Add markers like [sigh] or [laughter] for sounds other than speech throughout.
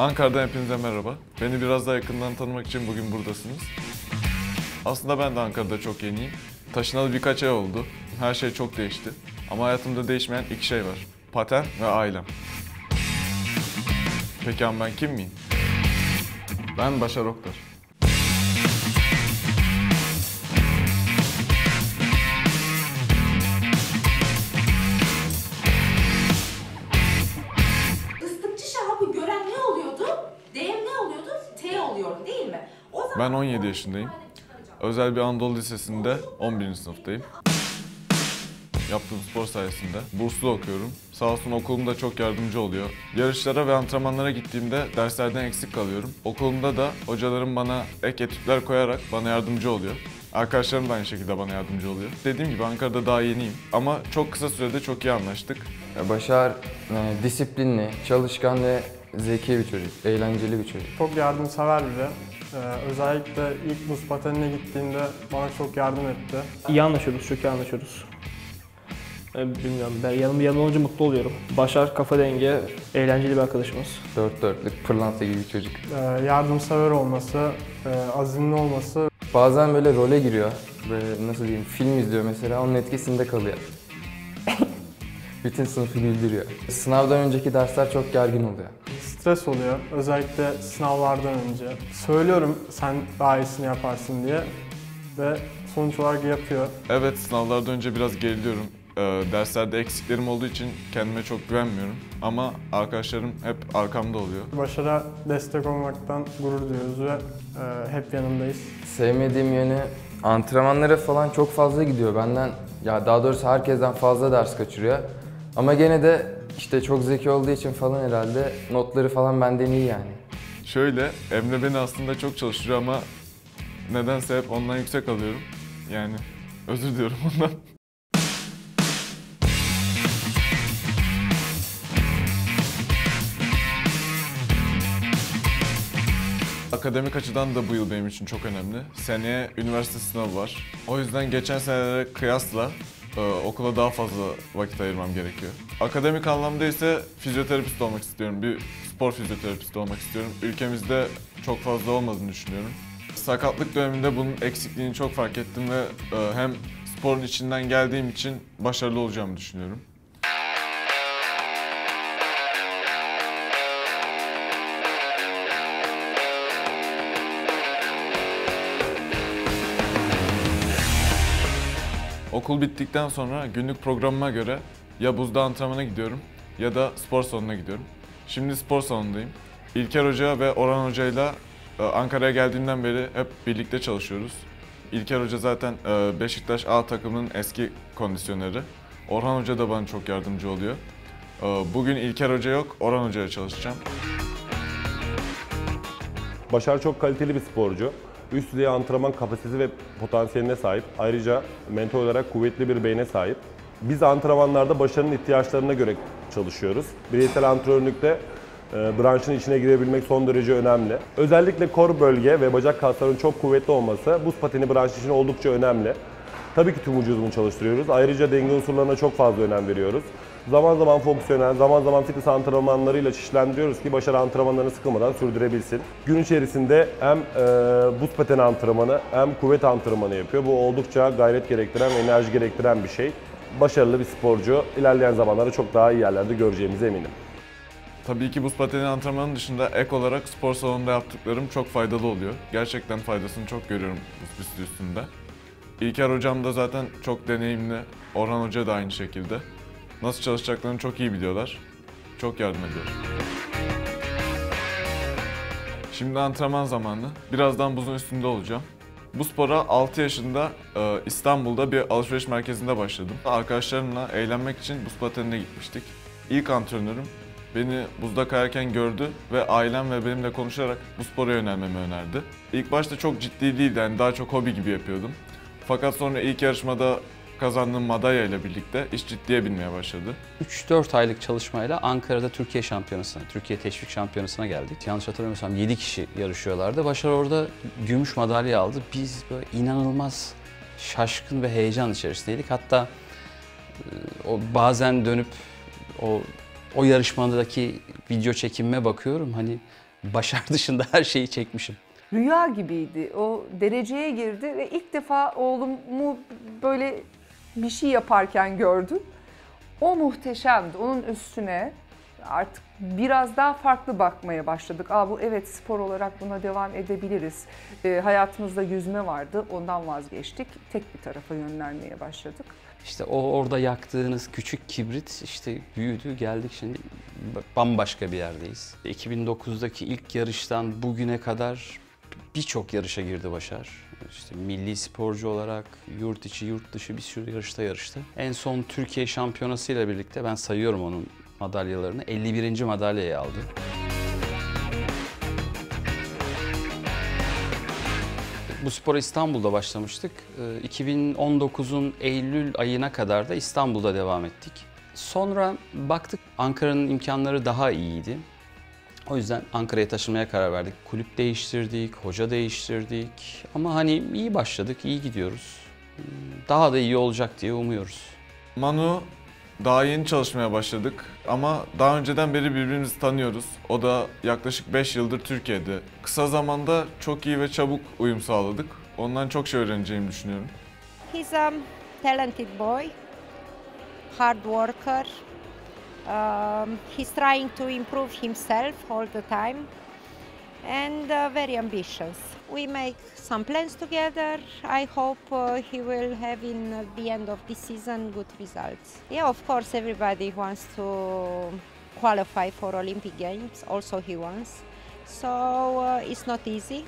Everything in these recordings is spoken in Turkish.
Ankara'dan hepinize merhaba. Beni biraz daha yakından tanımak için bugün buradasınız. Aslında ben de Ankara'da çok yeniyim. Taşınalı birkaç ay oldu. Her şey çok değişti. Ama hayatımda değişmeyen iki şey var. Paten ve ailem. Peki ama ben kim miyim? Ben Başar Oktar. Ben 17 yaşındayım. Özel bir Anadolu Lisesi'nde 11. sınıftayım. Yaptığım spor sayesinde burslu okuyorum. Sağ olsun okulum da çok yardımcı oluyor. Yarışlara ve antrenmanlara gittiğimde derslerden eksik kalıyorum. Okulumda da hocalarım bana ek etütler koyarak bana yardımcı oluyor. Arkadaşlarım da aynı şekilde bana yardımcı oluyor. Dediğim gibi Ankara'da daha yeniyim ama çok kısa sürede çok iyi anlaştık. Başar e, disiplinli, çalışkan ve zeki bir çocuk, eğlenceli bir çocuk. Çok yardımsever biri. Ee, özellikle ilk buz patenine gittiğinde bana çok yardım etti. İyi anlaşıyoruz, çok iyi anlaşıyoruz. Ee, Bilmiyorum, ben yanımda yanımda olunca mutlu oluyorum. Başar, kafa denge, eğlenceli bir arkadaşımız. Dört dörtlük, pırlanta gibi bir çocuk. Ee, yardımsever olması, e, azimli olması Bazen böyle role giriyor. Böyle nasıl diyeyim, film izliyor mesela, onun etkisinde kalıyor. [laughs] Bütün sınıfı güldürüyor. Sınavdan önceki dersler çok gergin oluyor. Stres oluyor. Özellikle sınavlardan önce. Söylüyorum sen daha iyisini yaparsın diye ve sonuç olarak yapıyor. Evet sınavlardan önce biraz geriliyorum. Ee, derslerde eksiklerim olduğu için kendime çok güvenmiyorum. Ama arkadaşlarım hep arkamda oluyor. Başar'a destek olmaktan gurur duyuyoruz ve e, hep yanındayız. Sevmediğim yönü antrenmanlara falan çok fazla gidiyor benden. Ya daha doğrusu herkesten fazla ders kaçırıyor. Ama gene de işte çok zeki olduğu için falan herhalde notları falan benden iyi yani. Şöyle, Emre beni aslında çok çalıştırıyor ama nedense hep ondan yüksek alıyorum. Yani özür diliyorum ondan. [laughs] Akademik açıdan da bu yıl benim için çok önemli. Seneye üniversite sınavı var. O yüzden geçen senelere kıyasla e, okula daha fazla vakit ayırmam gerekiyor. Akademik anlamda ise fizyoterapist olmak istiyorum. Bir spor fizyoterapisti olmak istiyorum. Ülkemizde çok fazla olmadığını düşünüyorum. Sakatlık döneminde bunun eksikliğini çok fark ettim ve e, hem sporun içinden geldiğim için başarılı olacağımı düşünüyorum. Okul bittikten sonra günlük programıma göre ya buzda antrenmana gidiyorum ya da spor salonuna gidiyorum. Şimdi spor salonundayım. İlker Hoca ve Orhan Hoca ile e, Ankara'ya geldiğimden beri hep birlikte çalışıyoruz. İlker Hoca zaten e, Beşiktaş A takımının eski kondisyoneri. Orhan Hoca da bana çok yardımcı oluyor. E, Bugün İlker Hoca yok, Orhan Hoca'ya çalışacağım. Başar çok kaliteli bir sporcu. Üst düzey antrenman kapasitesi ve potansiyeline sahip. Ayrıca mental olarak kuvvetli bir beyne sahip. Biz antrenmanlarda Başar'ın ihtiyaçlarına göre çalışıyoruz. Bireysel antrenörlükte e, branşın içine girebilmek son derece önemli. Özellikle kor bölge ve bacak kaslarının çok kuvvetli olması buz pateni branşı için oldukça önemli. Tabii ki tüm vücudumuzu çalıştırıyoruz. Ayrıca denge unsurlarına çok fazla önem veriyoruz. Zaman zaman fonksiyonel, zaman zaman fitness antrenmanlarıyla çeşitlendiriyoruz ki başarı antrenmanlarını sıkılmadan sürdürebilsin. Gün içerisinde hem e, buz pateni antrenmanı hem kuvvet antrenmanı yapıyor. Bu oldukça gayret gerektiren ve enerji gerektiren bir şey. Başarılı bir sporcu. İlerleyen zamanlarda çok daha iyi yerlerde göreceğimize eminim. Tabii ki buz pateni antrenmanının dışında ek olarak spor salonunda yaptıklarım çok faydalı oluyor. Gerçekten faydasını çok görüyorum buz pisti üstünde. İlker hocam da zaten çok deneyimli. Orhan Hoca da aynı şekilde. Nasıl çalışacaklarını çok iyi biliyorlar. Çok yardım ediyor. Şimdi antrenman zamanı. Birazdan buzun üstünde olacağım. Bu spora 6 yaşında e, İstanbul'da bir alışveriş merkezinde başladım. Arkadaşlarımla eğlenmek için buz patenine gitmiştik. İlk antrenörüm beni buzda kayarken gördü ve ailem ve benimle konuşarak bu spora yönelmemi önerdi. İlk başta çok ciddi değildi, yani daha çok hobi gibi yapıyordum. Fakat sonra ilk yarışmada kazandığım madalya ile birlikte iş ciddiye binmeye başladı. 3-4 aylık çalışmayla Ankara'da Türkiye Şampiyonası'na, Türkiye Teşvik Şampiyonası'na geldik. Yanlış hatırlamıyorsam 7 kişi yarışıyorlardı. Başar orada gümüş madalya aldı. Biz böyle inanılmaz şaşkın ve heyecan içerisindeydik. Hatta e, o bazen dönüp o o yarışmadaki video çekimime bakıyorum. Hani Başar dışında her şeyi çekmişim. Rüya gibiydi. O dereceye girdi ve ilk defa oğlumu böyle bir şey yaparken gördüm. O muhteşemdi. Onun üstüne artık biraz daha farklı bakmaya başladık. Aa bu evet spor olarak buna devam edebiliriz. Ee, hayatımızda yüzme vardı. Ondan vazgeçtik. Tek bir tarafa yönlenmeye başladık. İşte o orada yaktığınız küçük kibrit işte büyüdü geldik şimdi bambaşka bir yerdeyiz. 2009'daki ilk yarıştan bugüne kadar birçok yarışa girdi Başar. İşte milli sporcu olarak yurt içi yurt dışı bir sürü yarışta yarıştı. En son Türkiye şampiyonası ile birlikte ben sayıyorum onun madalyalarını 51. madalyayı aldı. Bu spora İstanbul'da başlamıştık. 2019'un Eylül ayına kadar da İstanbul'da devam ettik. Sonra baktık Ankara'nın imkanları daha iyiydi. O yüzden Ankara'ya taşınmaya karar verdik. Kulüp değiştirdik, hoca değiştirdik. Ama hani iyi başladık, iyi gidiyoruz. Daha da iyi olacak diye umuyoruz. Manu daha yeni çalışmaya başladık ama daha önceden beri birbirimizi tanıyoruz. O da yaklaşık 5 yıldır Türkiye'de. Kısa zamanda çok iyi ve çabuk uyum sağladık. Ondan çok şey öğreneceğimi düşünüyorum. He's a talented boy, hard worker. Um, he's trying to improve himself all the time and uh, very ambitious. We make some plans together. I hope uh, he will have in uh, the end of this season good results. Yeah, of course, everybody wants to qualify for Olympic Games. Also, he wants. So uh, it's not easy.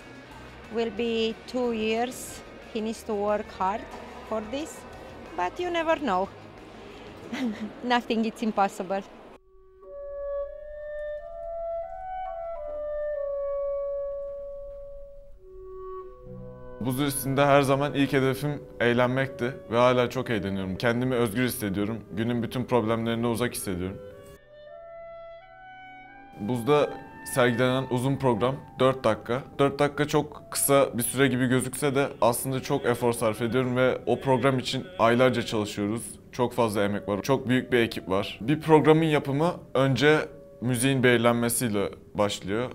Will be two years. He needs to work hard for this, but you never know. [laughs] Nothing is impossible. Buz üstünde her zaman ilk hedefim eğlenmekti ve hala çok eğleniyorum. Kendimi özgür hissediyorum. Günün bütün problemlerine uzak hissediyorum. Buzda sergilenen uzun program 4 dakika. 4 dakika çok kısa bir süre gibi gözükse de aslında çok efor sarf ediyorum ve o program için aylarca çalışıyoruz. Çok fazla emek var. Çok büyük bir ekip var. Bir programın yapımı önce müziğin belirlenmesiyle başlıyor.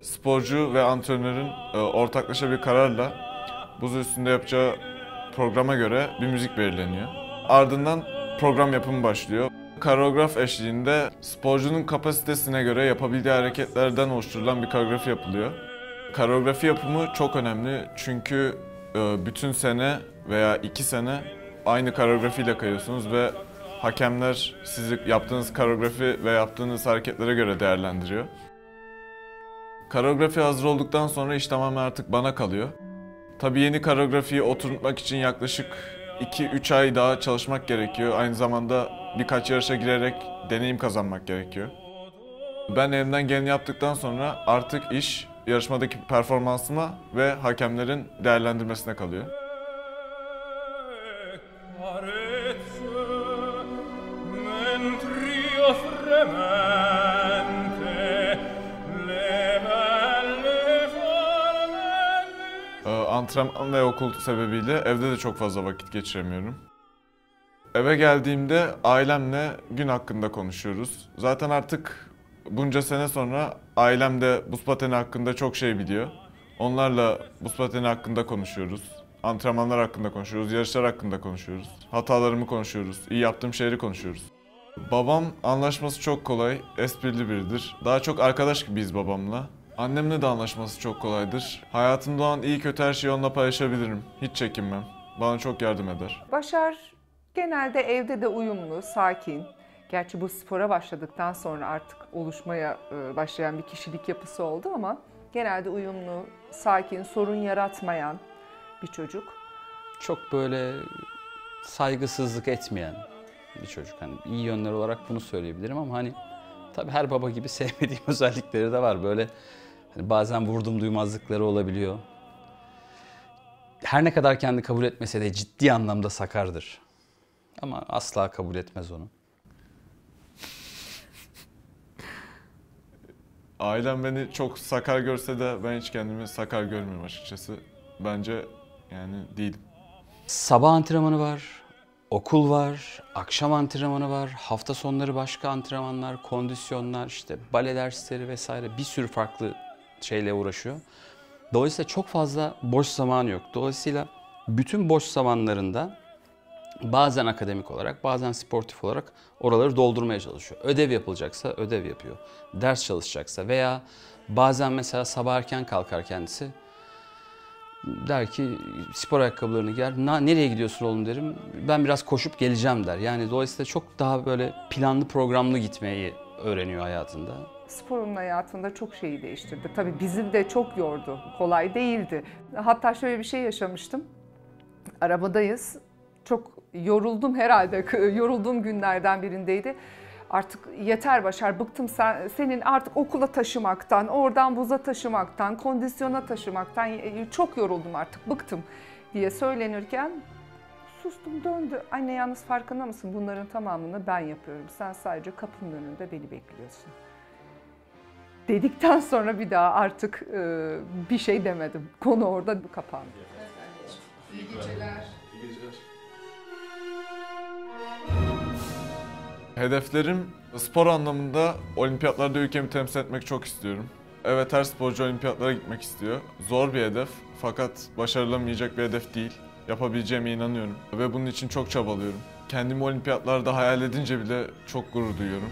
Sporcu ve antrenörün e, ortaklaşa bir kararla buz üstünde yapacağı programa göre bir müzik belirleniyor. Ardından program yapımı başlıyor. Koreograf eşliğinde sporcunun kapasitesine göre yapabildiği hareketlerden oluşturulan bir koreografi yapılıyor. Koreografi yapımı çok önemli çünkü e, bütün sene veya iki sene aynı koreografiyle kayıyorsunuz ve hakemler sizi yaptığınız koreografi ve yaptığınız hareketlere göre değerlendiriyor. Koreografi hazır olduktan sonra iş tamamen artık bana kalıyor. Tabii yeni koreografiyi oturtmak için yaklaşık 2-3 ay daha çalışmak gerekiyor. Aynı zamanda birkaç yarışa girerek deneyim kazanmak gerekiyor. Ben elimden geleni yaptıktan sonra artık iş yarışmadaki performansıma ve hakemlerin değerlendirmesine kalıyor. Antrenman ve okul sebebiyle evde de çok fazla vakit geçiremiyorum. Eve geldiğimde ailemle gün hakkında konuşuyoruz. Zaten artık bunca sene sonra ailem de buz pateni hakkında çok şey biliyor. Onlarla buz pateni hakkında konuşuyoruz. Antrenmanlar hakkında konuşuyoruz, yarışlar hakkında konuşuyoruz. Hatalarımı konuşuyoruz, iyi yaptığım şeyleri konuşuyoruz. Babam anlaşması çok kolay, esprili biridir. Daha çok arkadaş gibiyiz babamla. Annemle de anlaşması çok kolaydır. Hayatımda olan iyi kötü her şeyi onunla paylaşabilirim. Hiç çekinmem. Bana çok yardım eder. Başar genelde evde de uyumlu, sakin. Gerçi bu spora başladıktan sonra artık oluşmaya e, başlayan bir kişilik yapısı oldu ama genelde uyumlu, sakin, sorun yaratmayan bir çocuk. Çok böyle saygısızlık etmeyen bir çocuk. Hani iyi yönler olarak bunu söyleyebilirim ama hani tabii her baba gibi [laughs] sevmediğim özellikleri de var. Böyle hani bazen vurdum duymazlıkları olabiliyor. Her ne kadar kendi kabul etmese de ciddi anlamda sakardır. Ama asla kabul etmez onu. Ailem beni çok sakar görse de ben hiç kendimi sakar görmüyorum açıkçası. Bence yani değilim. Sabah antrenmanı var, okul var, akşam antrenmanı var, hafta sonları başka antrenmanlar, kondisyonlar, işte bale dersleri vesaire bir sürü farklı şeyle uğraşıyor. Dolayısıyla çok fazla boş zamanı yok. Dolayısıyla bütün boş zamanlarında bazen akademik olarak, bazen sportif olarak oraları doldurmaya çalışıyor. Ödev yapılacaksa ödev yapıyor. Ders çalışacaksa veya bazen mesela sabah erken kalkar kendisi. Der ki spor ayakkabılarını giyer. "Na- nereye gidiyorsun oğlum derim. Ben biraz koşup geleceğim der. Yani dolayısıyla çok daha böyle planlı programlı gitmeyi öğreniyor hayatında. Spor onun hayatında çok şeyi değiştirdi. Tabii bizim de çok yordu. Kolay değildi. Hatta şöyle bir şey yaşamıştım. Arabadayız. Çok yoruldum herhalde. [laughs] Yorulduğum günlerden birindeydi. Artık yeter Başar, bıktım sen, senin artık okula taşımaktan, oradan buza taşımaktan, kondisyona taşımaktan çok yoruldum artık, bıktım diye söylenirken sustum döndü. Anne yalnız farkında mısın? Bunların tamamını ben yapıyorum. Sen sadece kapının önünde beni bekliyorsun. Dedikten sonra bir daha artık e, bir şey demedim. Konu orada kapandı. İyi geceler. Hedeflerim spor anlamında olimpiyatlarda ülkemi temsil etmek çok istiyorum. Evet her sporcu olimpiyatlara gitmek istiyor. Zor bir hedef fakat başarılamayacak bir hedef değil. Yapabileceğime inanıyorum ve bunun için çok çabalıyorum. Kendimi olimpiyatlarda hayal edince bile çok gurur duyuyorum.